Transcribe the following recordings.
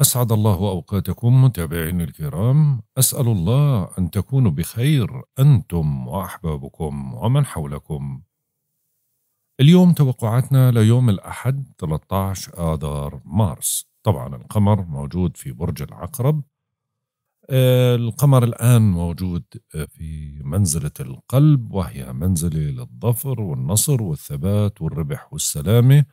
أسعد الله أوقاتكم متابعين الكرام. أسأل الله أن تكونوا بخير أنتم وأحبابكم ومن حولكم. اليوم توقعاتنا ليوم الأحد 13 آذار مارس. طبعا القمر موجود في برج العقرب. آه، القمر الآن موجود في منزلة القلب وهي منزلة للظفر والنصر والثبات والربح والسلامة.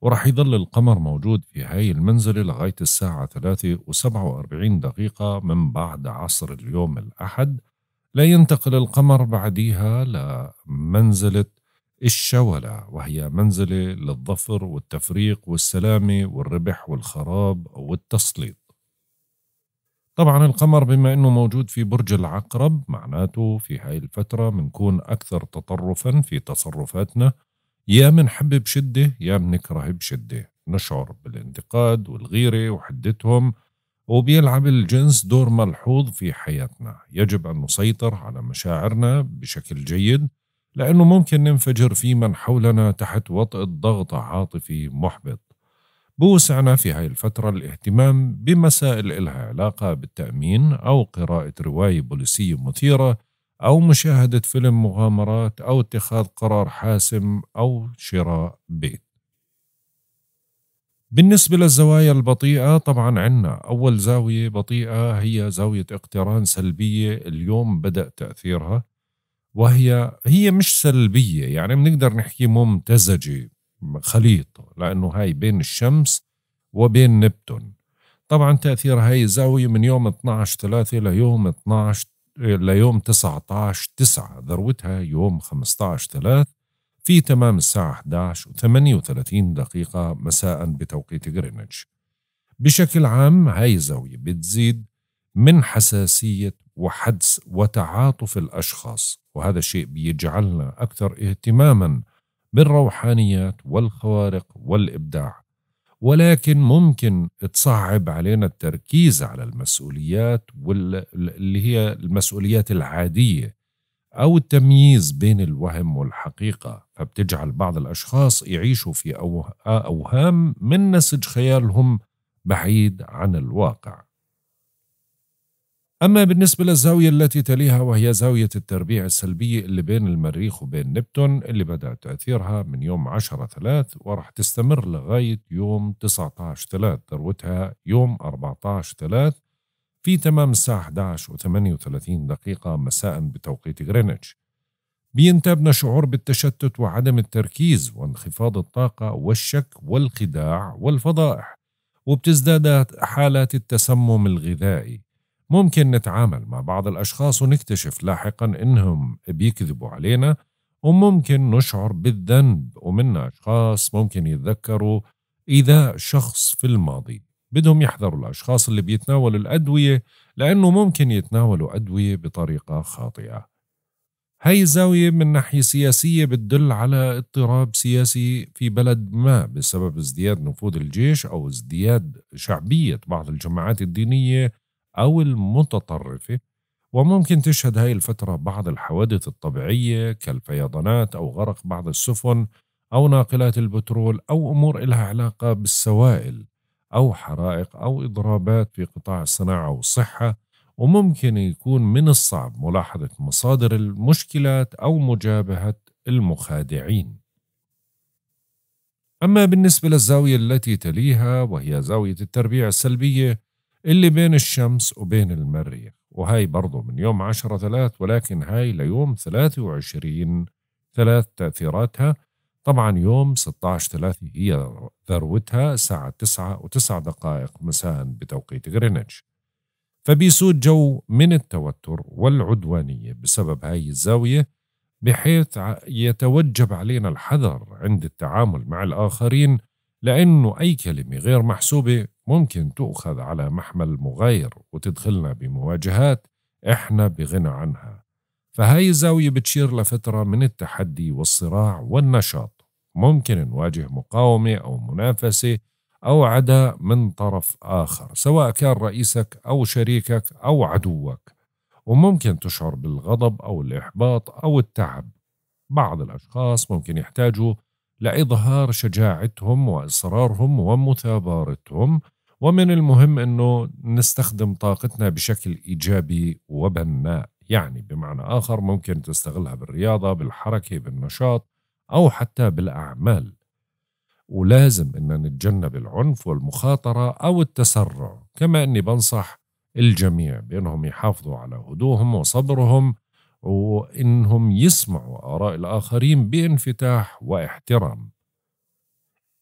ورح يظل القمر موجود في هاي المنزلة لغاية الساعة ثلاثة وسبعة وأربعين دقيقة من بعد عصر اليوم الأحد. لا ينتقل القمر بعديها لمنزلة الشولة وهي منزلة للظفر والتفريق والسلامة والربح والخراب والتسليط. طبعا القمر بما إنه موجود في برج العقرب معناته في هاي الفترة بنكون أكثر تطرفا في تصرفاتنا يا منحب بشدة يا منكره بشدة. نشعر بالانتقاد والغيرة وحدتهم وبيلعب الجنس دور ملحوظ في حياتنا. يجب أن نسيطر على مشاعرنا بشكل جيد لأنه ممكن ننفجر في من حولنا تحت وطأة ضغط عاطفي محبط. بوسعنا في هاي الفترة الاهتمام بمسائل إلها علاقة بالتأمين أو قراءة رواية بوليسية مثيرة أو مشاهدة فيلم مغامرات أو اتخاذ قرار حاسم أو شراء بيت. بالنسبة للزوايا البطيئة طبعا عنا أول زاوية بطيئة هي زاوية اقتران سلبية اليوم بدأ تأثيرها وهي هي مش سلبية يعني بنقدر نحكي ممتزجة خليط لأنه هاي بين الشمس وبين نبتون. طبعا تأثير هاي الزاوية من يوم 12 3 ليوم 12 ليوم 19 9 ذروتها يوم 15 3 في تمام الساعة 11 و38 دقيقة مساء بتوقيت غرينتش. بشكل عام هاي الزاوية بتزيد من حساسية وحدس وتعاطف الأشخاص وهذا الشيء بيجعلنا أكثر اهتماما بالروحانيات والخوارق والإبداع. ولكن ممكن تصعب علينا التركيز على المسؤوليات واللي هي المسؤوليات العادية أو التمييز بين الوهم والحقيقة. فبتجعل بعض الأشخاص يعيشوا في أوهام من نسج خيالهم بعيد عن الواقع. أما بالنسبة للزاوية التي تليها وهي زاوية التربيع السلبية اللي بين المريخ وبين نبتون اللي بدأ تأثيرها من يوم 10 ثلاث ورح تستمر لغاية يوم 19 ثلاث. ذروتها يوم 14 ثلاث في تمام الساعة 11 و 38 دقيقة مساء بتوقيت غرينتش. بينتابنا شعور بالتشتت وعدم التركيز وانخفاض الطاقة والشك والخداع والفضائح وبتزداد حالات التسمم الغذائي. ممكن نتعامل مع بعض الأشخاص ونكتشف لاحقا إنهم بيكذبوا علينا وممكن نشعر بالذنب ومنا أشخاص ممكن يتذكروا إيذاء شخص في الماضي. بدهم يحذروا الأشخاص اللي بيتناولوا الأدوية لأنه ممكن يتناولوا أدوية بطريقة خاطئة. هاي الزاوية من ناحية سياسية بتدل على اضطراب سياسي في بلد ما بسبب ازدياد نفوذ الجيش أو ازدياد شعبية بعض الجماعات الدينية أو المتطرفة وممكن تشهد هاي الفترة بعض الحوادث الطبيعية كالفيضانات أو غرق بعض السفن أو ناقلات البترول أو أمور إلها علاقة بالسوائل أو حرائق أو إضرابات في قطاع الصناعة والصحة وممكن يكون من الصعب ملاحظة مصادر المشكلات أو مجابهة المخادعين. أما بالنسبة للزاوية التي تليها وهي زاوية التربيع السلبية اللي بين الشمس وبين المريخ وهاي برضو من يوم عشرة ثلاث ولكن هاي ليوم ثلاثة وعشرين ثلاث تأثيراتها. طبعا يوم 16 ثلاثة هي ذروتها الساعة تسعة وتسع دقائق. مساء بتوقيت غرينتش. فبيسود جو من التوتر والعدوانية بسبب هاي الزاوية بحيث يتوجب علينا الحذر عند التعامل مع الآخرين لأنه أي كلمة غير محسوبة ممكن تؤخذ على محمل مغاير وتدخلنا بمواجهات إحنا بغنى عنها. فهاي الزاوية بتشير لفترة من التحدي والصراع والنشاط. ممكن نواجه مقاومة أو منافسة أو عداء من طرف آخر سواء كان رئيسك أو شريكك أو عدوك. وممكن تشعر بالغضب أو الإحباط أو التعب. بعض الأشخاص ممكن يحتاجوا لإظهار شجاعتهم وإصرارهم ومثابرتهم ومن المهم أنه نستخدم طاقتنا بشكل إيجابي وبناء يعني. بمعنى آخر ممكن تستغلها بالرياضة بالحركة بالنشاط أو حتى بالأعمال. ولازم أن نتجنب العنف والمخاطرة أو التسرع. كما أني بنصح الجميع بأنهم يحافظوا على هدوءهم وصبرهم وإنهم يسمعوا آراء الآخرين بانفتاح واحترام.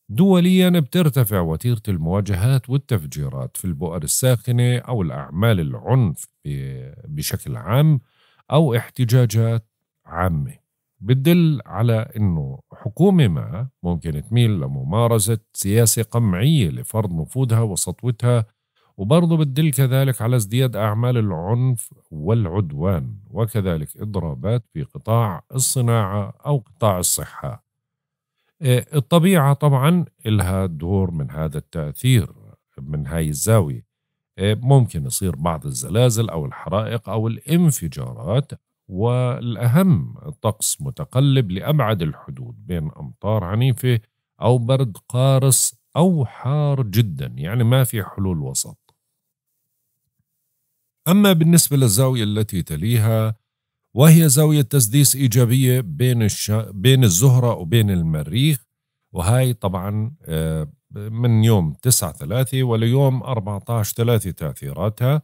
دوليا بترتفع وتيرة المواجهات والتفجيرات في البؤر الساخنة أو الأعمال العنف بشكل عام أو احتجاجات عامة. بتدل على أنه حكومة ما ممكن تميل لممارسة سياسة قمعية لفرض نفوذها وسطوتها وبرضه بتدل كذلك على ازدياد أعمال العنف والعدوان وكذلك إضرابات في قطاع الصناعة أو قطاع الصحة. الطبيعة طبعا لها دور من هذا التأثير من هاي الزاوية. آه، ممكن يصير بعض الزلازل أو الحرائق أو الانفجارات والأهم الطقس متقلب لأبعد الحدود بين أمطار عنيفة أو برد قارس أو حار جدا يعني ما في حلول وسط. أما بالنسبة للزاوية التي تليها وهي زاوية تسديس إيجابية بين, الش... بين الزهرة وبين المريخ. وهاي طبعا آه، من يوم 9 3 وليوم 14 3 تأثيراتها.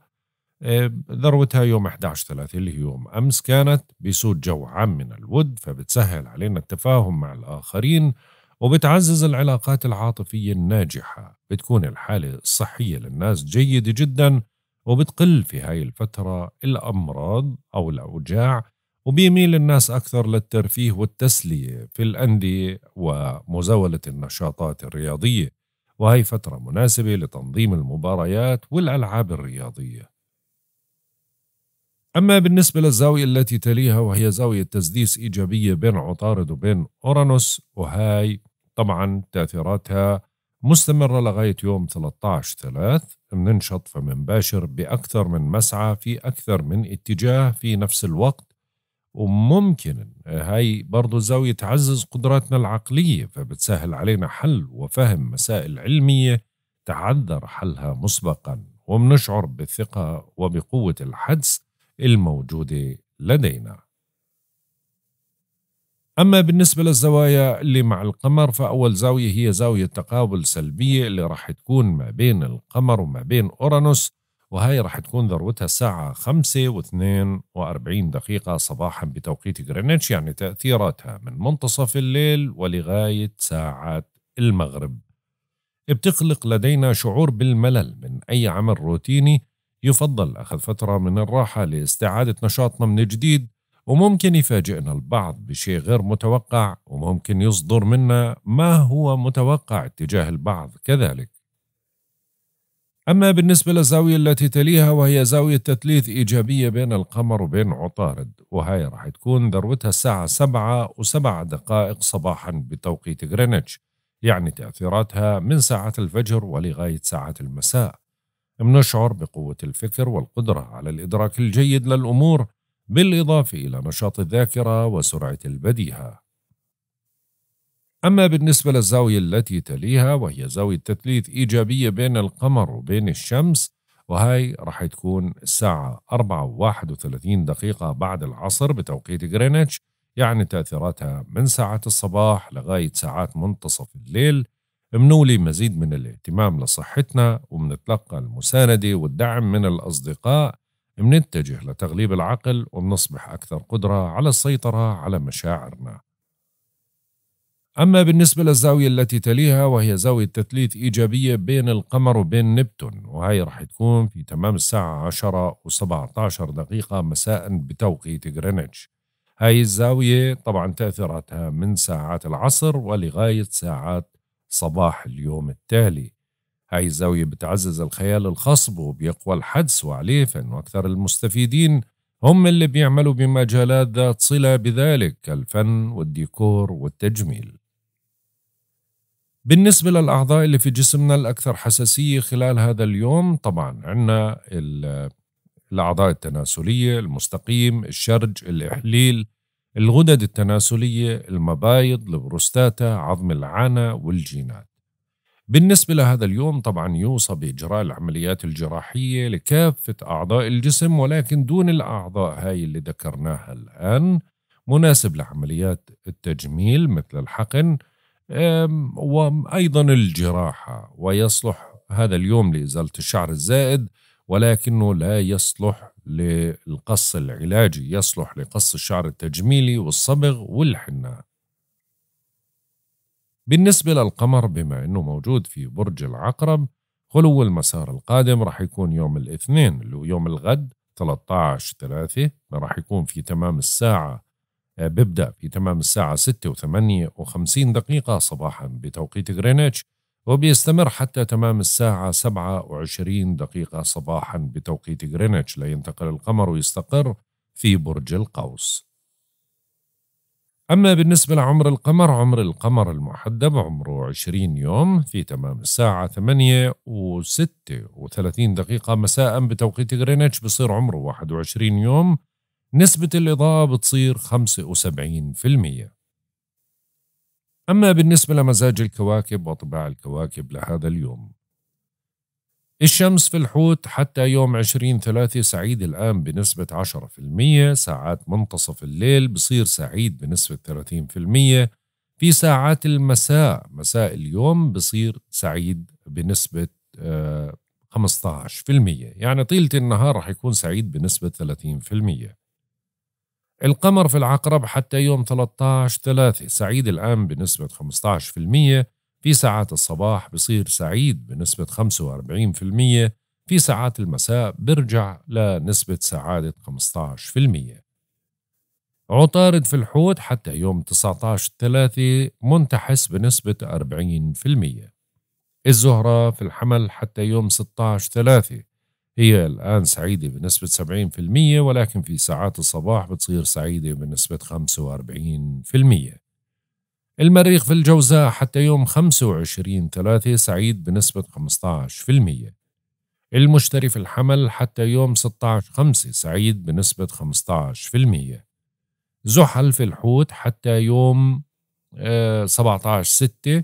آه، ذروتها يوم 11 3 اللي هي يوم أمس كانت. بسود جو عام من الود فبتسهل علينا التفاهم مع الآخرين وبتعزز العلاقات العاطفية الناجحة. بتكون الحالة الصحية للناس جيدة جدا. وبتقل في هاي الفترة الأمراض أو الأوجاع وبيميل الناس أكثر للترفيه والتسلية في الأندية ومزاولة النشاطات الرياضية. وهي فترة مناسبة لتنظيم المباريات والألعاب الرياضية. أما بالنسبة للزاوية التي تليها وهي زاوية تسديس إيجابية بين عطارد وبين أورانوس وهاي طبعا تأثيراتها مستمرة لغاية يوم 13 ثلاث مننشط فمنباشر بأكثر من مسعى في أكثر من اتجاه في نفس الوقت. وممكن هاي برضو الزاوية تعزز قدراتنا العقلية فبتسهل علينا حل وفهم مسائل علمية تعذر حلها مسبقا. وبنشعر بالثقة وبقوة الحدس الموجودة لدينا. أما بالنسبة للزوايا اللي مع القمر فأول زاوية هي زاوية تقابل سلبية اللي راح تكون ما بين القمر وما بين أورانوس وهي راح تكون ذروتها الساعة خمسة واثنين وأربعين دقيقة صباحا بتوقيت غرينتش يعني تأثيراتها من منتصف الليل ولغاية ساعات المغرب. بتخلق لدينا شعور بالملل من أي عمل روتيني يفضل أخذ فترة من الراحة لاستعادة نشاطنا من جديد وممكن يفاجئنا البعض بشيء غير متوقع وممكن يصدر منا ما هو متوقع اتجاه البعض كذلك. أما بالنسبة للزاوية التي تليها وهي زاوية تثليث إيجابية بين القمر وبين عطارد وهي راح تكون ذروتها الساعة سبعة وسبع دقائق صباحا بتوقيت غرينتش يعني تأثيراتها من ساعة الفجر ولغاية ساعة المساء. بنشعر بقوة الفكر والقدرة على الإدراك الجيد للأمور بالإضافة إلى نشاط الذاكرة وسرعة البديهة. أما بالنسبة للزاوية التي تليها وهي زاوية تثليث إيجابية بين القمر وبين الشمس وهي راح تكون الساعة 4 31 دقيقة بعد العصر بتوقيت غرينتش يعني تأثيراتها من ساعات الصباح لغاية ساعات منتصف الليل. منولي مزيد من الاهتمام لصحتنا ومنتلقى المساندة والدعم من الأصدقاء. منتجه لتغليب العقل وبنصبح أكثر قدرة على السيطرة على مشاعرنا. أما بالنسبة للزاوية التي تليها وهي زاوية تثليث إيجابية بين القمر وبين نبتون وهي راح تكون في تمام الساعة 10 و17 دقيقة مساء بتوقيت غرينتش. هاي الزاوية طبعا تأثيراتها من ساعات العصر ولغاية ساعات صباح اليوم التالي. هاي الزاوية بتعزز الخيال الخصب وبيقوى الحدس وعليه فإنه أكثر المستفيدين هم اللي بيعملوا بمجالات ذات صلة بذلك كالفن والديكور والتجميل. بالنسبة للأعضاء اللي في جسمنا الأكثر حساسية خلال هذا اليوم طبعا عندنا الأعضاء التناسلية المستقيم الشرج الإحليل الغدد التناسلية المبايض البروستاتا عظم العانة والجينات. بالنسبة لهذا اليوم طبعا يوصى بإجراء العمليات الجراحية لكافة أعضاء الجسم ولكن دون الأعضاء هاي اللي ذكرناها الآن مناسب لعمليات التجميل مثل الحقن وأيضا الجراحة ويصلح هذا اليوم لإزالة الشعر الزائد ولكنه لا يصلح للقص العلاجي يصلح لقص الشعر التجميلي والصبغ والحناء. بالنسبة للقمر بما أنه موجود في برج العقرب خلو المسار القادم راح يكون يوم الاثنين اللي هو يوم الغد 13 3 راح يكون في تمام الساعة آه، بيبدأ في تمام الساعة 6 و8 و50 دقيقة صباحا بتوقيت غرينتش وبيستمر حتى تمام الساعة 27 دقيقة صباحا بتوقيت غرينتش لينتقل القمر ويستقر في برج القوس. أما بالنسبة لعمر القمر عمر القمر المحدب عمره 20 يوم في تمام الساعة 8 و 36 دقيقة. مساء بتوقيت غرينتش بصير عمره 21 يوم. نسبة الإضاءة بتصير 75% أما بالنسبة لمزاج الكواكب وطباع الكواكب لهذا اليوم الشمس في الحوت حتى يوم 20 ثلاثة سعيد الآن بنسبة 10% ساعات منتصف الليل بصير سعيد بنسبة 30% في ساعات المساء مساء اليوم بصير سعيد بنسبة 15% آه، يعني طيلة النهار رح يكون سعيد بنسبة 30% القمر في العقرب حتى يوم 13 3 سعيد الآن بنسبة 15% في ساعات الصباح بصير سعيد بنسبة 45% في ساعات المساء برجع لنسبة سعادة 15% عطارد في الحوت حتى يوم 19 3 منتحس بنسبة 40% الزهرة في الحمل حتى يوم 16 3 هي الآن سعيدة بنسبة 70% ولكن في ساعات الصباح بتصير سعيدة بنسبة 45% المريخ في الجوزاء حتى يوم 25 3 سعيد بنسبة 15% المشتري في الحمل حتى يوم 16 5 سعيد بنسبة 15% زحل في الحوت حتى يوم 17 6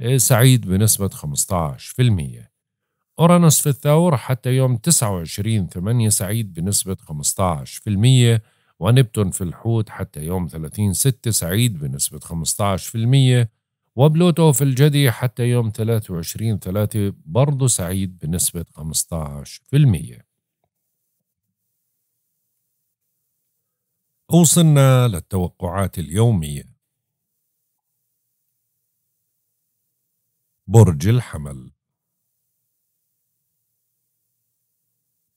آه، سعيد بنسبة 15% أورانوس في الثور حتى يوم 29 8 سعيد بنسبة 15% ونبتون في الحوت حتى يوم 30 6 سعيد بنسبة 15% وبلوتو في الجدي حتى يوم 23 3 برضه سعيد بنسبة 15% وصلنا للتوقعات اليومية. برج الحمل.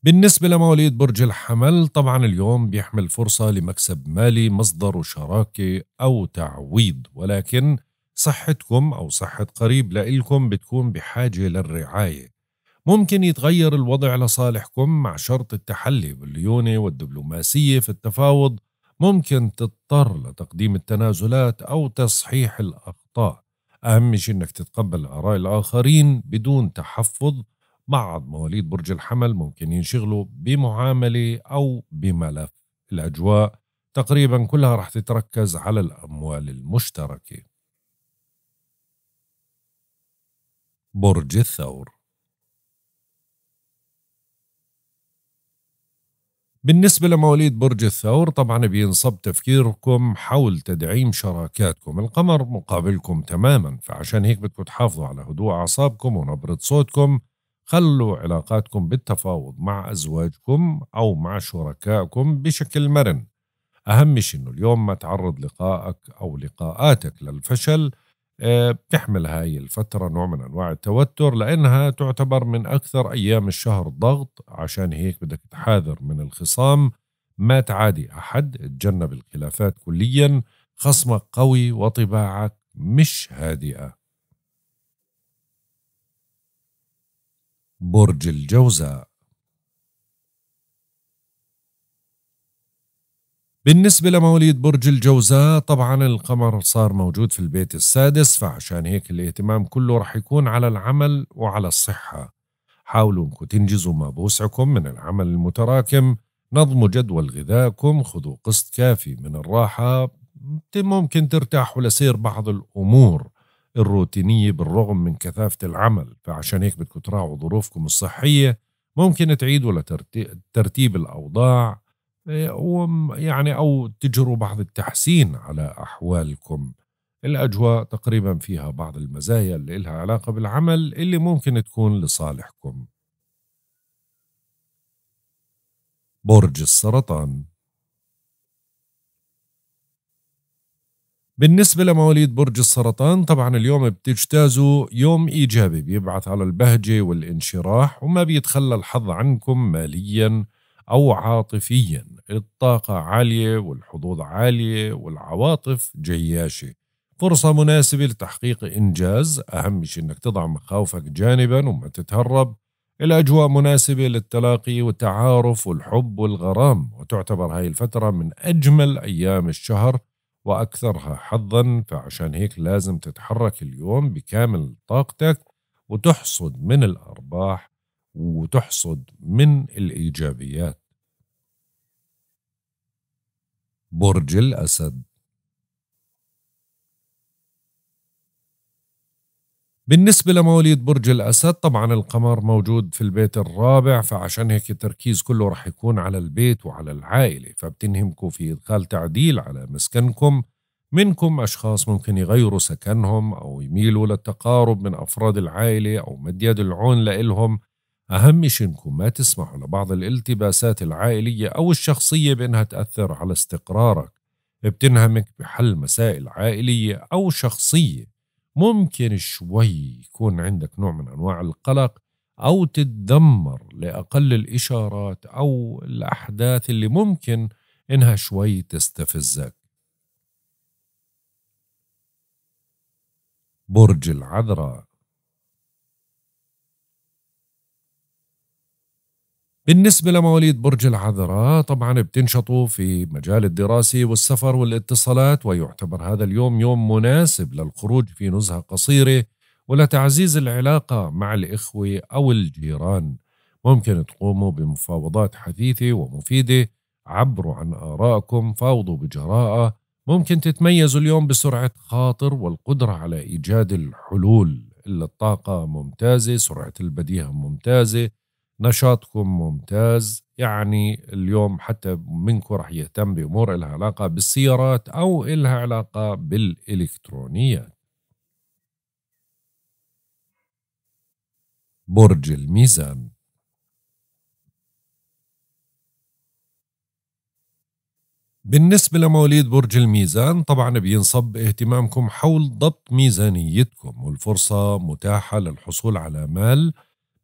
بالنسبة لمواليد برج الحمل طبعا اليوم بيحمل فرصة لمكسب مالي مصدر شراكة أو تعويض ولكن صحتكم أو صحة قريب لإلكم بتكون بحاجة للرعاية. ممكن يتغير الوضع لصالحكم مع شرط التحلي بالليونة والدبلوماسية في التفاوض. ممكن تضطر لتقديم التنازلات أو تصحيح الأخطاء. أهم شيء أنك تتقبل آراء الآخرين بدون تحفظ بعض مواليد برج الحمل ممكن ينشغلوا بمعاملة أو بملف. الأجواء تقريبا كلها رح تتركز على الأموال المشتركة. برج الثور. بالنسبة لمواليد برج الثور طبعا بينصب تفكيركم حول تدعيم شراكاتكم. القمر مقابلكم تماما فعشان هيك بدكم تحافظوا على هدوء أعصابكم ونبرة صوتكم. خلوا علاقاتكم بالتفاوض مع أزواجكم أو مع شركائكم بشكل مرن. أهم شيء إنه اليوم ما تعرض لقائك أو لقاءاتك للفشل آه، بتحمل هاي الفترة نوع من أنواع التوتر لأنها تعتبر من أكثر أيام الشهر ضغط. عشان هيك بدك تحاذر من الخصام. ما تعادي أحد تجنب الخلافات كليا. خصمك قوي وطباعك مش هادئة. برج الجوزاء. بالنسبة لمواليد برج الجوزاء طبعا القمر صار موجود في البيت السادس فعشان هيك الاهتمام كله رح يكون على العمل وعلى الصحة. حاولوا انكم تنجزوا ما بوسعكم من العمل المتراكم نظموا جدول غذائكم خذوا قسط كافي من الراحة ممكن ترتاحوا لسير بعض الأمور. الروتينية بالرغم من كثافة العمل فعشان هيك بدكم تراعوا ظروفكم الصحية. ممكن تعيدوا لترتيب الأوضاع يعني أو تجروا بعض التحسين على أحوالكم. الأجواء تقريبا فيها بعض المزايا اللي إلها علاقة بالعمل اللي ممكن تكون لصالحكم. برج السرطان بالنسبة لمواليد برج السرطان طبعا اليوم بتجتازوا يوم إيجابي بيبعث على البهجة والانشراح وما بيتخلى الحظ عنكم ماليا أو عاطفيا. الطاقة عالية والحظوظ عالية والعواطف جياشة. فرصة مناسبة لتحقيق إنجاز. أهم شيء أنك تضع مخاوفك جانبا وما تتهرب. الأجواء مناسبة للتلاقي والتعارف والحب والغرام وتعتبر هاي الفترة من أجمل أيام الشهر. وأكثرها حظا فعشان هيك لازم تتحرك اليوم بكامل طاقتك وتحصد من الأرباح وتحصد من الإيجابيات. برج الأسد بالنسبة لمواليد برج الأسد طبعا القمر موجود في البيت الرابع فعشان هيك التركيز كله رح يكون على البيت وعلى العائلة فبتنهمكم في إدخال تعديل على مسكنكم. منكم أشخاص ممكن يغيروا سكنهم أو يميلوا للتقارب من أفراد العائلة أو مد يد العون لإلهم. أهم شيء إنكم ما تسمحوا لبعض الالتباسات العائلية أو الشخصية بأنها تأثر على استقرارك. بتنهمك بحل مسائل عائلية أو شخصية ممكن شوي يكون عندك نوع من أنواع القلق أو تتذمر لأقل الإشارات أو الأحداث اللي ممكن إنها شوي تستفزك. برج العذراء بالنسبة لمواليد برج العذراء طبعا بتنشطوا في مجال الدراسة والسفر والاتصالات ويعتبر هذا اليوم يوم مناسب للخروج في نزهة قصيرة ولتعزيز العلاقة مع الإخوة أو الجيران. ممكن تقوموا بمفاوضات حثيثة ومفيدة عبروا عن آرائكم فاوضوا بجراءة. ممكن تتميزوا اليوم بسرعة خاطر والقدرة على إيجاد الحلول الطاقة ممتازة سرعة البديهة ممتازة نشاطكم ممتاز. يعني اليوم حتى منكم رح يهتم بأمور لها علاقة بالسيارات أو إلها علاقة بالإلكترونيات. برج الميزان. بالنسبة لمواليد برج الميزان طبعا بينصب اهتمامكم حول ضبط ميزانيتكم والفرصة متاحة للحصول على مال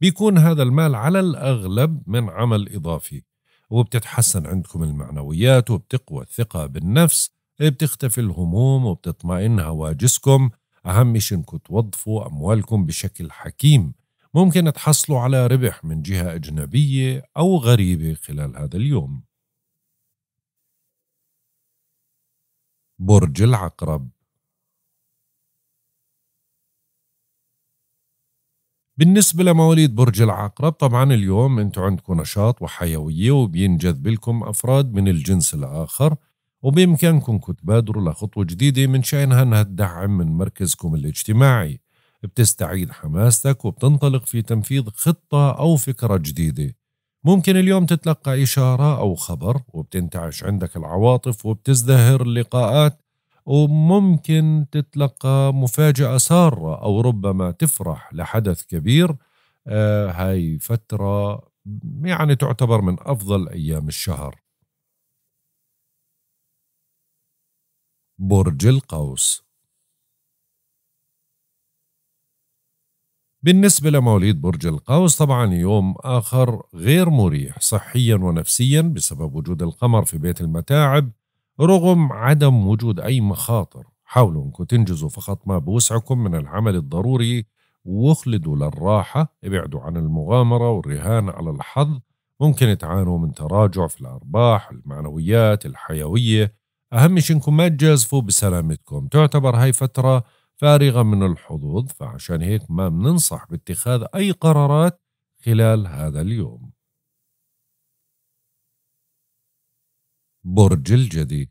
بيكون هذا المال على الأغلب من عمل إضافي وبتتحسن عندكم المعنويات وبتقوى الثقة بالنفس بتختفي الهموم وبتطمئن هواجسكم. أهم شيء إنكم توظفوا أموالكم بشكل حكيم. ممكن تحصلوا على ربح من جهة أجنبية أو غريبة خلال هذا اليوم. برج العقرب. بالنسبة لمواليد برج العقرب طبعا اليوم أنتم عندكم نشاط وحيوية وبينجذب لكم أفراد من الجنس الآخر وبإمكانكم تبادروا لخطوة جديدة من شأنها أنها تدعم من مركزكم الاجتماعي. بتستعيد حماستك وبتنطلق في تنفيذ خطة أو فكرة جديدة. ممكن اليوم تتلقى إشارة أو خبر وبتنتعش عندك العواطف وبتزدهر اللقاءات وممكن تتلقى مفاجأة سارة أو ربما تفرح لحدث كبير آه هاي فترة يعني تعتبر من أفضل أيام الشهر. برج القوس. بالنسبة لمواليد برج القوس طبعا يوم آخر غير مريح صحيا ونفسيا بسبب وجود القمر في بيت المتاعب. رغم عدم وجود أي مخاطر حاولوا أنكم تنجزوا فقط ما بوسعكم من العمل الضروري واخلدوا للراحة ابعدوا عن المغامرة والرهان على الحظ. ممكن تعانوا من تراجع في الأرباح المعنويات الحيوية. أهم شيء أنكم ما تجازفوا بسلامتكم. تعتبر هاي فترة فارغة من الحظوظ فعشان هيك ما بننصح باتخاذ أي قرارات خلال هذا اليوم. برج الجدي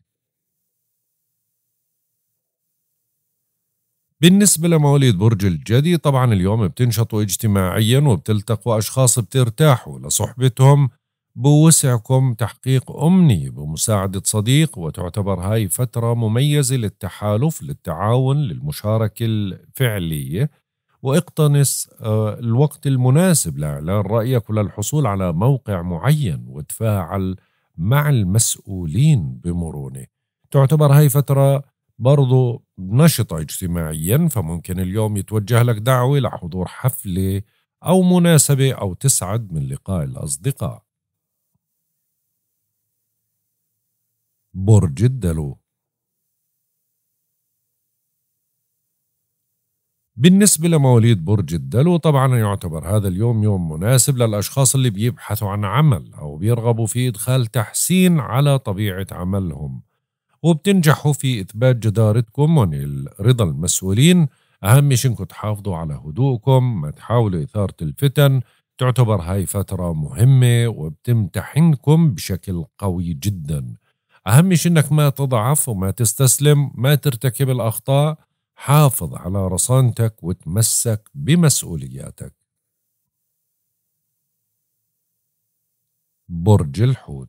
بالنسبة لمواليد برج الجدي طبعا اليوم بتنشطوا اجتماعيا وبتلتقوا أشخاص بترتاحوا لصحبتهم بوسعكم تحقيق أمنية بمساعدة صديق وتعتبر هاي فترة مميزة للتحالف للتعاون للمشاركة الفعلية. واقتنص آه، الوقت المناسب لإعلان رأيك وللحصول على موقع معين وتفاعل مع المسؤولين بمرونة. تعتبر هاي فترة برضو نشطة اجتماعيا فممكن اليوم يتوجه لك دعوة لحضور حفلة أو مناسبة أو تسعد من لقاء الأصدقاء. برج الدلو. بالنسبة لمواليد برج الدلو طبعا يعتبر هذا اليوم يوم مناسب للأشخاص اللي بيبحثوا عن عمل أو بيرغبوا في إدخال تحسين على طبيعة عملهم. وبتنجحوا في إثبات جدارتكم رضا المسؤولين. أهم شيء إنكم تحافظوا على هدوءكم ما تحاولوا إثارة الفتن. تعتبر هاي فترة مهمة وبتمتحنكم بشكل قوي جدا. أهم شيء إنك ما تضعف وما تستسلم ما ترتكب الأخطاء. حافظ على رصانتك وتمسك بمسؤولياتك. برج الحوت.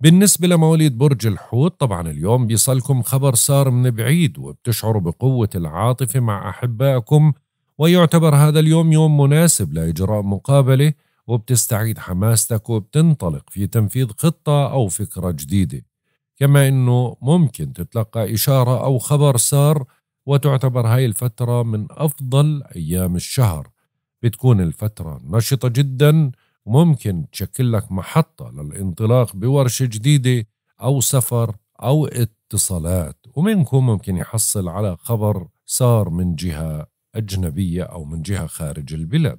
بالنسبة لمواليد برج الحوت طبعا اليوم بيصلكم خبر صار من بعيد وبتشعروا بقوة العاطفة مع أحبائكم ويعتبر هذا اليوم يوم مناسب لإجراء مقابلة وبتستعيد حماستك وبتنطلق في تنفيذ خطة أو فكرة جديدة. كما أنه ممكن تتلقى إشارة أو خبر صار وتعتبر هاي الفترة من أفضل أيام الشهر. بتكون الفترة نشطة جدا وممكن تشكل لك محطة للانطلاق بورشة جديدة أو سفر أو اتصالات. ومنكم ممكن يحصل على خبر صار من جهة أجنبية أو من جهة خارج البلاد.